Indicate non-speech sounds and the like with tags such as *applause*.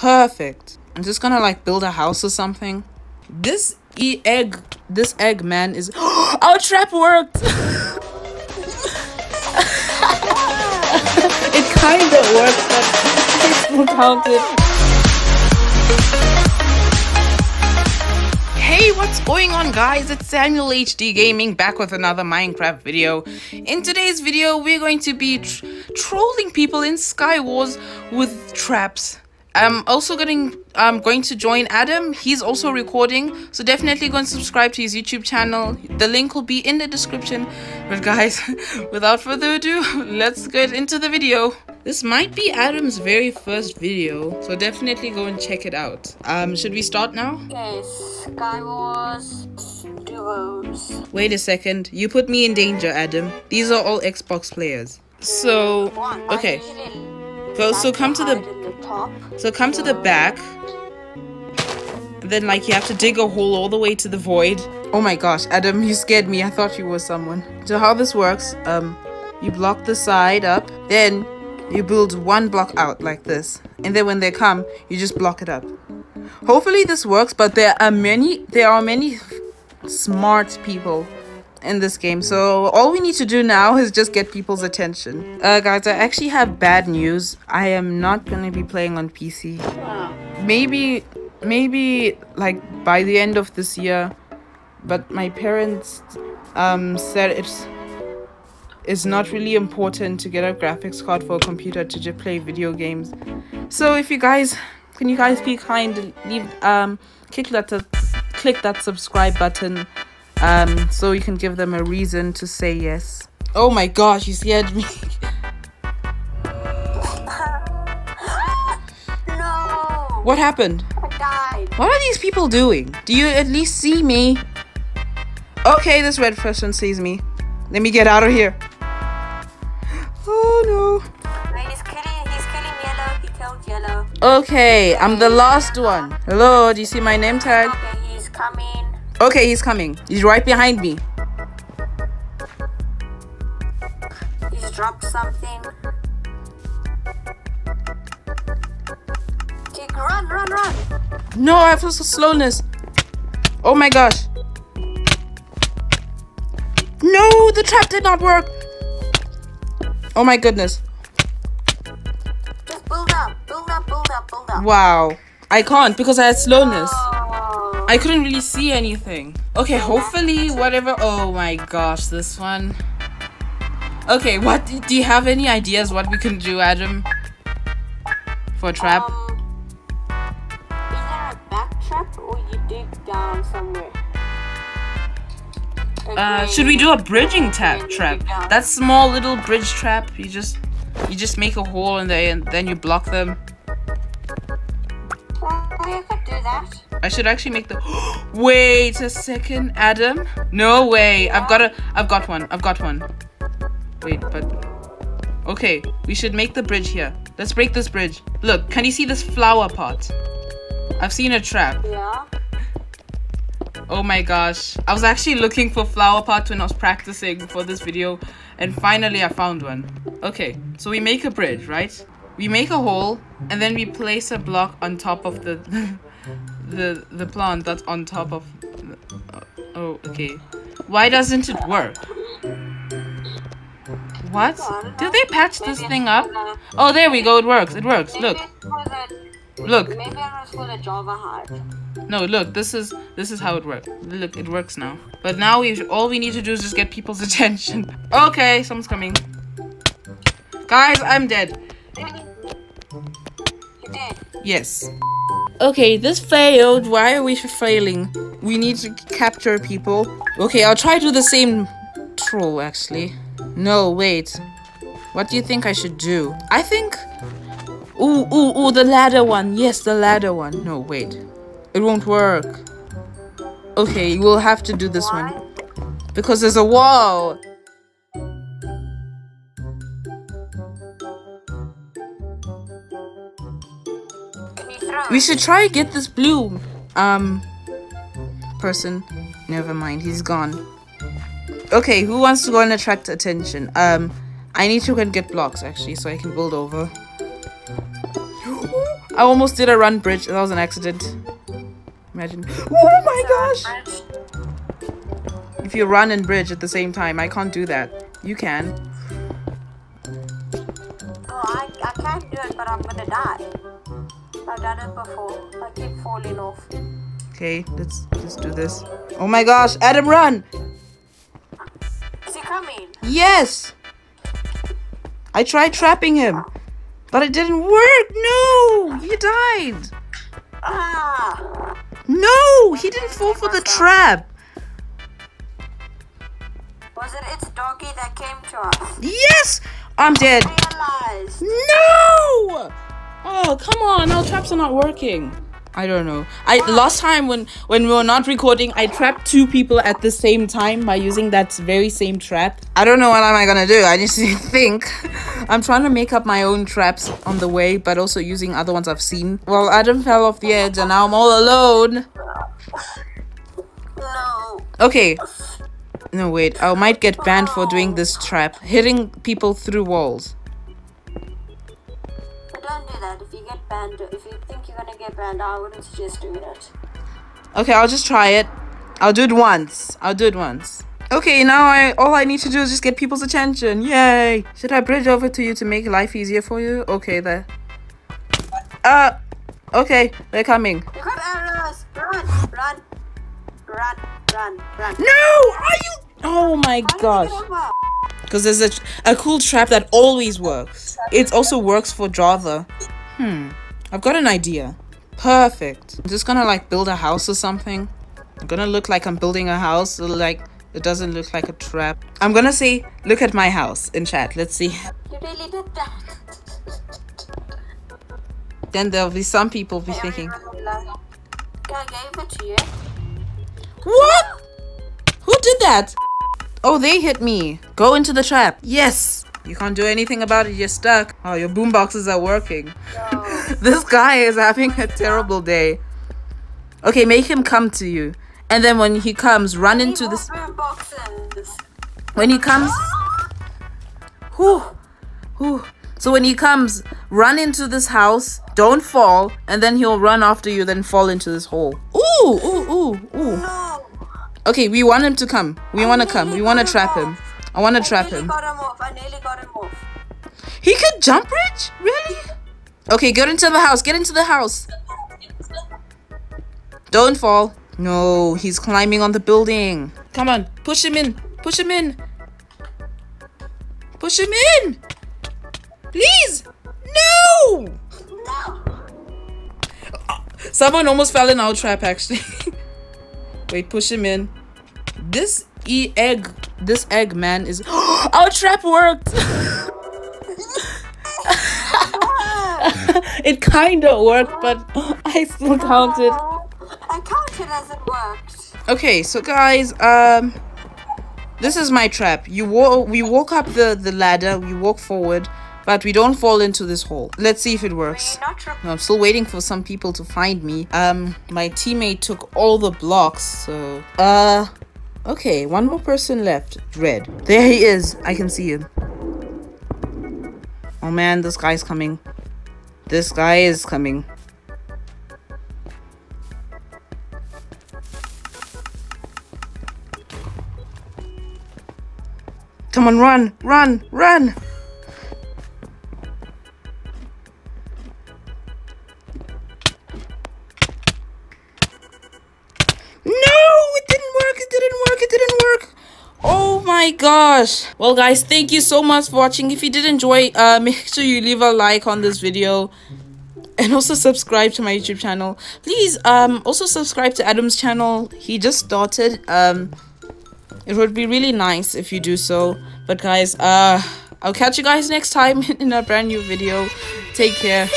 Perfect. I'm just gonna like build a house or something. This e egg, this egg man is. *gasps* Our trap worked. *laughs* it kind of worked, but counted. Hey, what's going on guys? It's Samuel HD Gaming back with another Minecraft video. In today's video, we're going to be tr trolling people in Skywars with traps. I'm also getting I'm going to join Adam. He's also recording, so definitely go and subscribe to his YouTube channel. The link will be in the description. But guys, *laughs* without further ado, *laughs* let's get into the video. This might be Adam's very first video, so definitely go and check it out. Um, should we start now? Yes, Skywars duos. Wait a second. You put me in danger, Adam. These are all Xbox players. So, okay. Usually So, so come to the the top. So come to the back. Then like you have to dig a hole all the way to the void. Oh my gosh, Adam, you scared me. I thought you were someone. So how this works, um, you block the side up, then you build one block out like this. And then when they come, you just block it up. Hopefully this works, but there are many there are many smart people in this game. So all we need to do now is just get people's attention. Uh guys, I actually have bad news. I am not to be playing on PC. Maybe maybe like by the end of this year, but my parents um said it's it's not really important to get a graphics card for a computer to just play video games. So if you guys can you guys be kind leave um click that click that subscribe button um so you can give them a reason to say yes. Oh my gosh, you scared me. *laughs* no! what happened? I died. What are these people doing? Do you at least see me? Okay, this red person sees me. Let me get out of here. Oh no. Wait, he's killing, he's killing yellow. He killed yellow. Okay, I'm the last one. Hello, do you see my name tag? Okay, he's coming. Okay, he's coming. He's right behind me. He's dropped something. Okay, run, run, run. No, I have s- slowness. Oh my gosh. No, the trap did not work. Oh my goodness. Just build up, build up, build up, build up. Wow. I can't because I had slowness. Oh. I couldn't really see anything. Okay, hopefully whatever. Oh my gosh, this one. Okay, what do you have any ideas what we can do, Adam? For a trap? Um, a back trap or you dig down somewhere? Uh, should we do a bridging tap trap? That small little bridge trap. You just you just make a hole in there and then you block them. I should actually make the. *gasps* Wait a second, Adam. No way. I've got a. I've got one. I've got one. Wait, but. Okay, we should make the bridge here. Let's break this bridge. Look, can you see this flower pot? I've seen a trap. Yeah. Oh my gosh. I was actually looking for flower pots when I was practicing for this video. And finally I found one. Okay, so we make a bridge, right? We make a hole and then we place a block on top of the *laughs* the the plant that's on top of the, oh okay why doesn't it work what did they patch this thing up oh there we go it works it works look Maybe it's the, look maybe it was for the Java heart. no, look, this is this is how it works. Look, it works now. But now we all we need to do is just get people's *laughs* attention. Okay, someone's coming. Guys, I'm dead. Yes. Okay, this failed. Why are we failing? We need to capture people. Okay, I'll try to do the same troll actually. No, wait. What do you think I should do? I think Ooh, ooh, ooh, the ladder one. Yes, the ladder one. No, wait. It won't work. Okay, we'll have to do this one. Because there's a wall. We should try get this blue um person. Never mind, he's gone. Okay, who wants to go and attract attention? Um I need to go and get blocks actually so I can build over. I almost did a run bridge. That was an accident. Imagine. Oh my gosh! If you run and bridge at the same time, I can't do that. You can. Oh, I, I can't do it, but I'm gonna die. I've done it before. I keep falling off. Okay, let's just do this. Oh my gosh, Adam, run! Is he coming? Yes! I tried trapping him, but it didn't work. No! He died. Ah! No! He didn't fall for the trap. Was it its doggy that came to us? Yes! I'm dead. No! Oh, come on. Our traps are not working. I don't know. I last time when when we were not recording, I trapped two people at the same time by using that very same trap. I don't know what am I gonna do. I just *laughs* think. I'm trying to make up my own traps on the way, but also using other ones I've seen. Well, Adam fell off the edge, and now I'm all alone. No. Okay. No wait, I might get banned for doing this trap, hitting people through walls. Banned, if you think you're gonna get banned, I wouldn't suggest doing it. Okay, I'll just try it. I'll do it once. I'll do it once. Okay, now I all I need to do is just get people's attention. Yay! Should I bridge over to you to make life easier for you? Okay, there. Uh, okay, they're coming. You got arrows. Run, run, run, run, run. No! Are you? Oh my How gosh! Because there's a a cool trap that always works. It also works for Java. Hmm. I've got an idea. Perfect. I'm just gonna like build a house or something. I'm gonna look like I'm building a house. so, Like it doesn't look like a trap. I'm gonna say, look at my house in chat. Let's see. You really did that. Then there'll be some people be thinking, I gave it to you. what? Who did that? Oh, they hit me. Go into the trap. Yes. You can't do anything about it. You're stuck. Oh, your boom boxes are working. No. *laughs* this guy is having a terrible day. Okay, make him come to you. And then when he comes, run into this. more. When he comes, whew, whew. So when he comes, run into this house. Don't fall, and then he'll run after you. Then fall into this hole. Ooh, ooh, ooh, ooh. No. Okay, we want him to come. We want to come. We want to trap him. I want to I trap nearly him. got him off. I nearly got him off. He could jump bridge? Really? Okay, get into the house. Get into the house. Don't fall. No, he's climbing on the building. Come on, push him in. Push him in. Push him in. Please. No. No. Someone almost fell in our trap actually. *laughs* Wait, push him in. This e egg, this egg man is. *gasps* our trap worked. *laughs* it kinda worked, but *laughs* I still counted. I counted as it worked. Okay, so guys, um, this is my trap. You walk, we walk up the the ladder, we walk forward, but we don't fall into this hole. Let's see if it works. We're not sure. No, I'm still waiting for some people to find me. Um, my teammate took all the blocks, so uh, okay, one more person left. Red. There he is. I can see him. Oh man, this guy's coming. This guy is coming. Come on, run, run, run! My gosh. Well, guys, thank you so much for watching. If you did enjoy, uh, *laughs* make sure you leave a like on this video and also subscribe to my YouTube channel. Please, um, also subscribe to Adam's channel. He just started. Um, it would be really nice if you do so. But guys, uh, I'll catch you guys next time *laughs* in a brand new video. Take care.